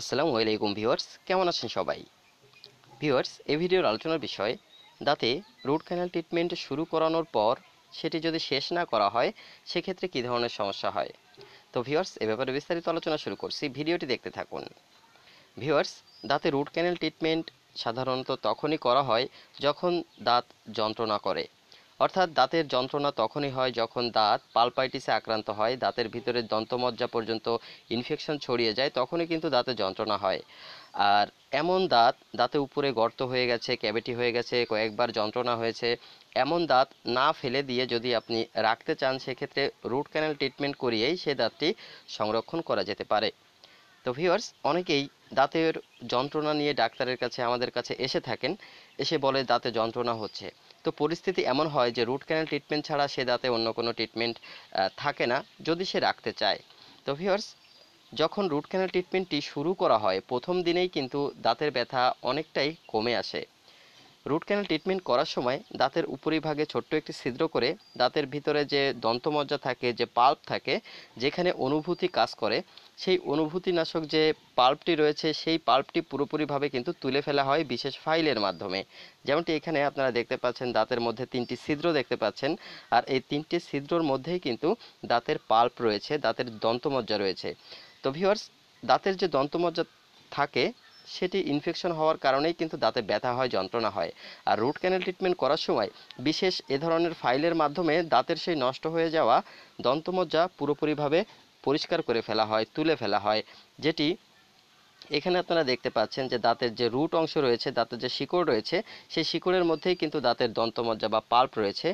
আসসালামু আলাইকুম ভিউয়ার্স, কেমন আছেন সবাই? ভিউয়ার্স, এই ভিডিওর আলোচনার বিষয়, দাঁতে রুট ক্যানাল ট্রিটমেন্ট শুরু করানোর পর সেটি যদি শেষ না করা হয়, সেক্ষেত্রে কী ধরনের সমস্যা হয়? তো ভিউয়ার্স, এ ব্যাপারে বিস্তারিত আলোচনা শুরু করছি, ভিডিওটি দেখতে থাকুন। ভিউয়ার্স, দাঁতে রুট ক্যানাল ট্রিটমেন্ট সাধারণত তখনই করা হয় যখন দাঁত যন্ত্রণা করে। অর্থাৎ দাঁতের যন্ত্রণা তখনই হয় যখন দাঁত পালপাইটিসে আক্রান্ত হয়। দাঁতের ভিতরে দন্তমজ্জা পর্যন্ত ইনফেকশন ছড়িয়ে যায়, তখনই কিন্তু দাঁতে যন্ত্রণা হয়। আর এমন দাঁত দাঁতে উপরে গর্ত হয়ে গেছে ক্যাভিটি হয়ে গেছে, কয়েকবার যন্ত্রণা হয়েছে, এমন দাঁত না ফেলে দিয়ে যদি আপনি রাখতে চান, সেক্ষেত্রে রুট ক্যানেল ট্রিটমেন্ট করিয়েই সে দাঁতটি সংরক্ষণ করা যেতে পারে। তো ভিউয়ার্স অনেকেই দাঁতের যন্ত্রণা নিয়ে ডাক্তারের কাছে, আমাদের কাছে এসে থাকেন, এসে বলে দাঁতে যন্ত্রণা হচ্ছে। তো পরিস্থিতি এমন হয় যে রুট ক্যানেল ট্রিটমেন্ট ছাড়া সে দাঁতে অন্য কোনো ট্রিটমেন্ট থাকে না যদি সে রাখতে চায়। তো ভিউয়ার্স যখন রুট ক্যানেল ট্রিটমেন্টটি শুরু করা হয়, প্রথম দিনেই কিন্তু দাঁতের ব্যথা অনেকটাই কমে আসে। রুট ক্যানাল ট্রিটমেন্ট করার সময় দাঁতের উপরিভাগে ছোট্ট একটি ছিদ্র করে দাঁতের ভিতরে যে দন্তমজ্জা থাকে, যে পাল্প থাকে, যেখানে অনুভূতি কাজ করে, সেই অনুভূতিনাশক যে পাল্পটি রয়েছে, সেই পাল্পটি পুরোপুরিভাবে কিন্তু তুলে ফেলা হয় বিশেষ ফাইলের মাধ্যমে। যেমনটি এখানে আপনারা দেখতে পাচ্ছেন, দাঁতের মধ্যে তিনটি ছিদ্র দেখতে পাচ্ছেন, আর এই তিনটি ছিদ্রর মধ্যেই কিন্তু দাঁতের পাল্প রয়েছে, দাঁতের দন্তমজ্জা রয়েছে। তো ভিওয়ার্স দাঁতের যে দন্তমজ্জা থাকে সেটি ইনফেকশন হওয়ার কারণেই কিন্তু দাঁতে ব্যথা হয়, যন্ত্রণা হয়। আর রুট ক্যানেল ট্রিটমেন্ট করার সময় বিশেষ এ ধরনের ফাইলের মাধ্যমে দাঁতের সেই নষ্ট হয়ে যাওয়া দন্তমজ্জা পুরোপুরিভাবে পরিষ্কার করে ফেলা হয়, তুলে ফেলা হয়। যেটি এখানে আপনারা দেখতে পাচ্ছেন যে দাঁতের যে রুট অংশ রয়েছে, দাঁতের যে শিকড় রয়েছে, সেই শিকড়ের মধ্যেই কিন্তু দাঁতের দন্তমজ্জা বা পাল্প রয়েছে।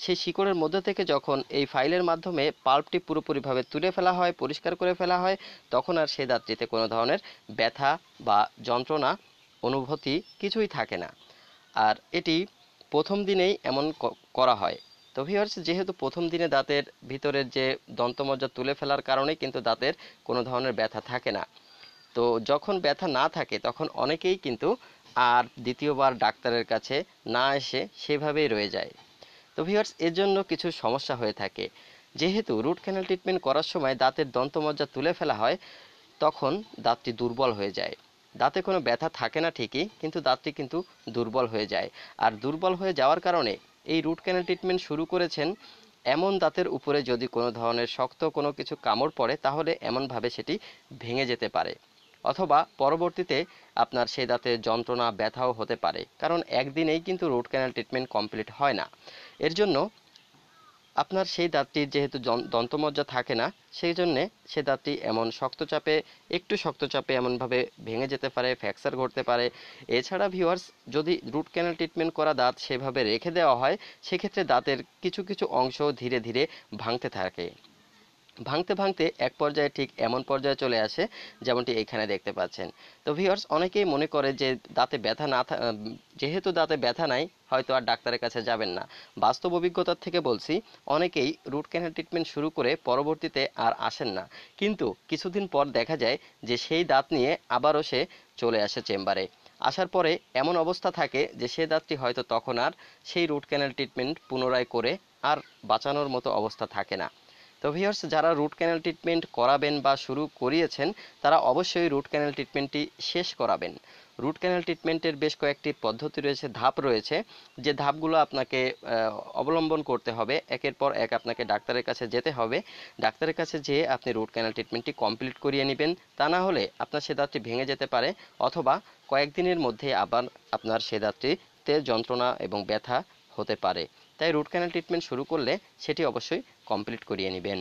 সেই শিকড়ের মধ্যে থেকে যখন এই ফাইলের মাধ্যমে পাল্পটি পুরোপুরিভাবে তুলে ফেলা হয়, পরিষ্কার করে ফেলা হয়, তখন আর সেই দাঁতটিতে কোনো ধরনের ব্যথা বা যন্ত্রণা, অনুভূতি কিছুই থাকে না। আর এটি প্রথম দিনেই এমন করা হয়। তো ভিউয়ার্স যেহেতু প্রথম দিনে দাঁতের ভিতরের যে দন্তমজ্জা তুলে ফেলার কারণে কিন্তু দাঁতের কোনো ধরনের ব্যথা থাকে না। তো যখন ব্যথা না থাকে, তখন অনেকেই কিন্তু আর দ্বিতীয়বার ডাক্তারের কাছে না এসে সেভাবেই রয়ে যায়। তো ভিউয়ার্স এর জন্য কিছু সমস্যা হয়ে থাকে। যেহেতু রুট ক্যানাল ট্রিটমেন্ট করার সময় দাঁতের দন্তমজ্জা তুলে ফেলা হয়, তখন দাঁতটি দুর্বল হয়ে যায়। দাঁতে কোনো ব্যথা থাকে না ঠিকই, কিন্তু দাঁতটি কিন্তু দুর্বল হয়ে যায়। আর দুর্বল হয়ে যাওয়ার কারণে এই রুট ক্যানাল ট্রিটমেন্ট শুরু করেছেন এমন দাঁতের উপরে যদি কোনো ধরনের শক্ত কোনো কিছু কামড় পড়ে, তাহলে এমনভাবে সেটি ভেঙে যেতে পারে। অথবা পরবর্তীতে আপনার সেই দাঁতে যন্ত্রণা, ব্যথাও হতে পারে। কারণ একদিনেই কিন্তু রুট ক্যানাল ট্রিটমেন্ট কমপ্লিট হয় না। এর জন্য আপনার সেই দাঁতটির যেহেতু দন্তমজ্জা থাকে না, সেই জন্যে সে দাঁতটি এমন শক্তচাপে একটু শক্ত শক্তচাপে এমনভাবে ভেঙে যেতে পারে, ফ্র্যাকচার ঘটতে পারে। এছাড়া ভিউয়ার্স যদি রুট ক্যানাল ট্রিটমেন্ট করা দাঁত সেভাবে রেখে দেওয়া হয়, সেক্ষেত্রে দাঁতের কিছু কিছু অংশ ধীরে ধীরে ভাঙতে থাকে। ভাঙতে ভাঙতে এক পর্যায়ে ঠিক এমন পর্যায়ে চলে আসে যেমনটি এইখানে দেখতে পাচ্ছেন। তো ভিউয়ার্স অনেকেই মনে করে যে দাঁতে ব্যথা না যেহেতু দাঁতে ব্যথা নাই, হয়তো আর ডাক্তারের কাছে যাবেন না। বাস্তব অভিজ্ঞতার থেকে বলছি, অনেকেই রুট ক্যানাল ট্রিটমেন্ট শুরু করে পরবর্তীতে আর আসেন না। কিন্তু কিছুদিন পর দেখা যায় যে সেই দাঁত নিয়ে আবারও সে চলে আসে চেম্বারে। আসার পরে এমন অবস্থা থাকে যে সে দাঁতটি হয়তো তখন আর সেই রুট ক্যানাল ট্রিটমেন্ট পুনরায় করে আর বাঁচানোর মতো অবস্থা থাকে না। তো ভিউয়ার্স যারা রুট ক্যানাল ট্রিটমেন্ট করাবেন বা শুরু করিয়েছেন, তারা অবশ্যই রুট ক্যানাল ট্রিটমেন্টটি শেষ করাবেন। রুট ক্যানাল ট্রিটমেন্টের বেশ কয়েকটি পদ্ধতি রয়েছে, ধাপ রয়েছে। যে ধাপগুলো আপনাকে অবলম্বন করতে হবে, একের পর এক আপনাকে ডাক্তারের কাছে যেতে হবে। ডাক্তারের কাছে যেয়ে আপনি রুট ক্যানাল ট্রিটমেন্টটি কমপ্লিট করিয়ে নেবেন। তা না হলে আপনার সে দাঁতটি ভেঙে যেতে পারে, অথবা কয়েকদিনের মধ্যে আবার আপনার সে দাঁতটিতে যন্ত্রণা এবং ব্যথা হতে পারে। তাই রুট ক্যানাল ট্রিটমেন্ট শুরু করলে সেটি অবশ্যই কমপ্লিট করিয়ে নেবেন।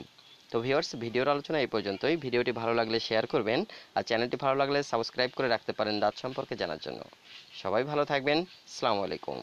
তো ভিউয়ার্স ভিডিওর আলোচনা এই পর্যন্তই। ভিডিওটি ভালো লাগলে শেয়ার করবেন আর চ্যানেলটি ভালো লাগলে সাবস্ক্রাইব করে রাখতে পারেন দাঁত সম্পর্কে জানার জন্য। সবাই ভালো থাকবেন। আসসালামু আলাইকুম।